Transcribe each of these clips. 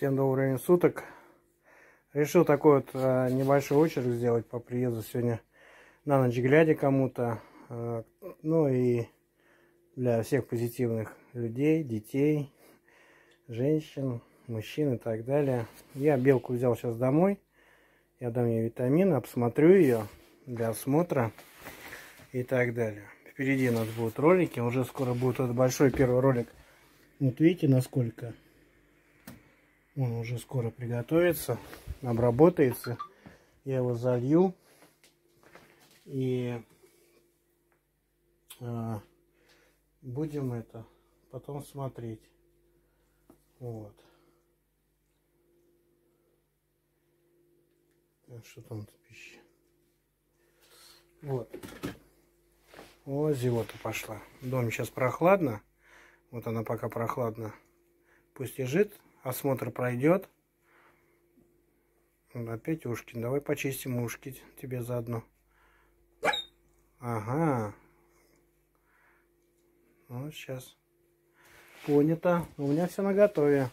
Всем добрый время суток. Решил такой вот э, небольшой очередь сделать по приезду сегодня на ночь глядя кому-то. Э, ну и для всех позитивных людей, детей, женщин, мужчин и так далее. Я белку взял сейчас домой. Я дам ей витамины, обсмотрю ее для осмотра и так далее. Впереди у нас будут ролики. Уже скоро будет этот большой первый ролик. Вот видите, насколько он уже скоро приготовится, обработается. Я его залью. И э, будем это потом смотреть. Вот. Что там пища? Вот. О, зевота пошла. В доме сейчас прохладно. Вот она пока прохладна. Пусть лежит, осмотр пройдет. Опять ушки. Давай почистим ушки тебе заодно. Ага. Вот сейчас. Понято. У меня все на готове.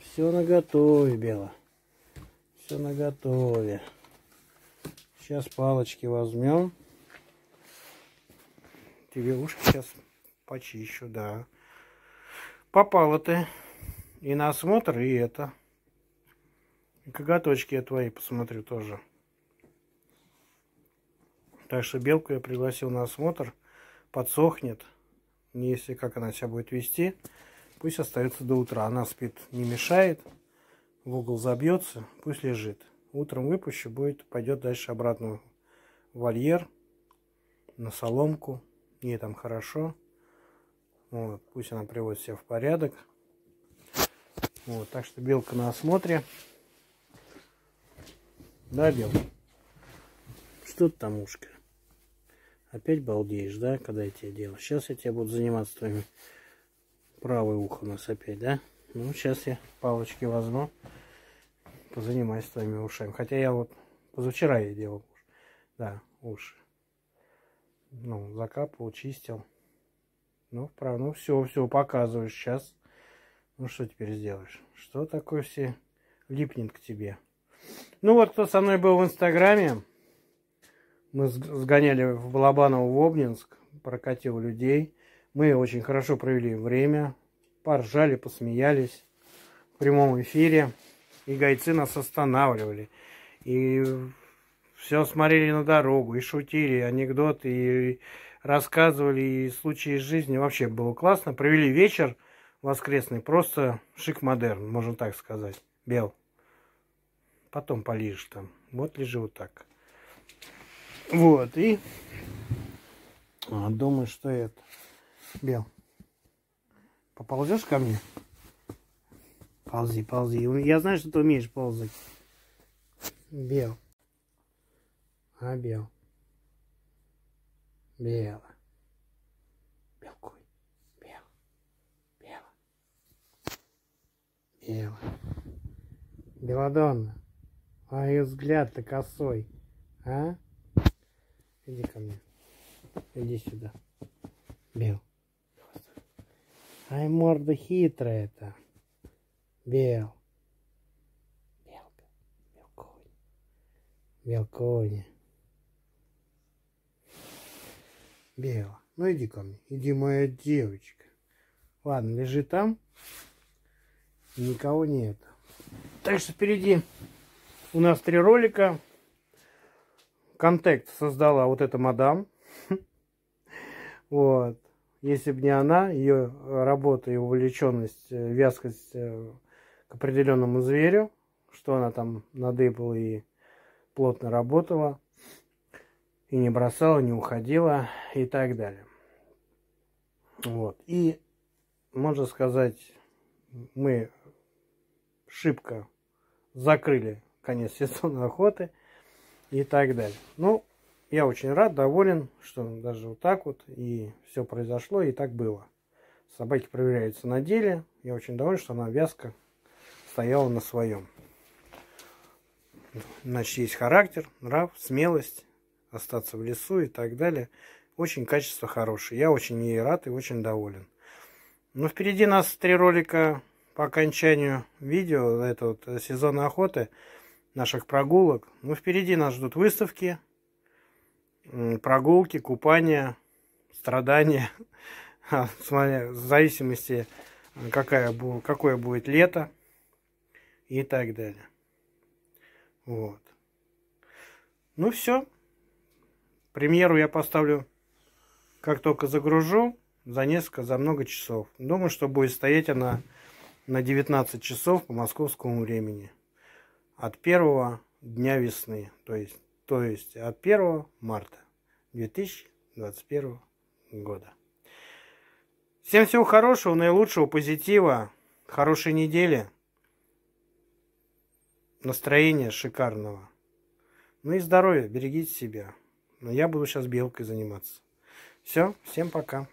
Все на готове, Бело. Все на готове. Сейчас палочки возьмем. Тебе ушки сейчас почищу, да. Попала ты. И на осмотр, и это. И коготочки я твои посмотрю тоже. Так что белку я пригласил на осмотр. Подсохнет. Не если как она себя будет вести. Пусть остается до утра. Она спит, не мешает. В угол забьется, пусть лежит. Утром выпущу, будет, пойдет дальше обратно в вольер, на соломку. Ей там хорошо. Вот, пусть она приводит себя в порядок. Вот, так что белка на осмотре. Да, белка? Что ты там, ушка? Опять балдеешь, да, когда я тебе делаю? Сейчас я тебе буду заниматься твоими... Правое ухо у нас опять, да? Ну, сейчас я палочки возьму. Позанимаюсь твоими ушами. Хотя я вот позавчера я делал. Да, уши. Ну, закапывал, чистил. Ну, правда, ну все, все, показываешь сейчас. Ну, что теперь сделаешь? Что такое все липнет к тебе? Ну, вот кто со мной был в Инстаграме, мы сгоняли в Балабаново, в Обнинск, прокатил людей. Мы очень хорошо провели время, поржали, посмеялись в прямом эфире. И гайцы нас останавливали. И все смотрели на дорогу, и шутили, и анекдоты, и рассказывали, и случаи из жизни. Вообще было классно. Провели вечер – воскресный, просто шик-модерн, можно так сказать. Бел. Потом полижешь там. Вот лежи вот так. Вот, и а, думаю, что это. Бел. Поползешь ко мне? Ползи, ползи. Я знаю, что ты умеешь ползать. Бел. А, Бел. Бела. Ева. Беладонна. А ее взгляд-то косой. А? Иди ко мне. Иди сюда. Бел. Ай, морда хитрая-то. Бел. Белка. Белконя. Белконя. Бела. Ну иди ко мне. Иди, моя девочка. Ладно, лежи там никого нет. Так что впереди у нас три ролика. Контакт создала вот эта мадам. Вот. Если бы не она, ее работа и увлеченность, э, вязкость э, к определенному зверю, что она там надыбала и плотно работала, и не бросала, не уходила и так далее. Вот. И, можно сказать, мы шибко закрыли конец сезона охоты и так далее. Ну, я очень рад, доволен, что даже вот так вот и все произошло, и так было. Собаки проверяются на деле. Я очень доволен, что она вязка стояла на своем. Значит, есть характер, нрав, смелость, остаться в лесу и так далее. Очень качество хорошее. Я очень ей рад и очень доволен. Но впереди нас три ролика по окончанию видео, это вот э, сезона охоты, наших прогулок. Ну, впереди нас ждут выставки, прогулки, купания, страдания. Смотря, в зависимости, какая, какое будет лето и так далее. Вот. Ну все. Премьеру я поставлю, как только загружу, за несколько, за много часов. Думаю, что будет стоять она на 19 часов по московскому времени. От первого дня весны, то есть, то есть от 1 марта 2021 года. Всем всего хорошего, наилучшего, позитива, хорошей недели, настроения шикарного. Ну и здоровья, берегите себя. Но я буду сейчас белкой заниматься. Все, всем пока.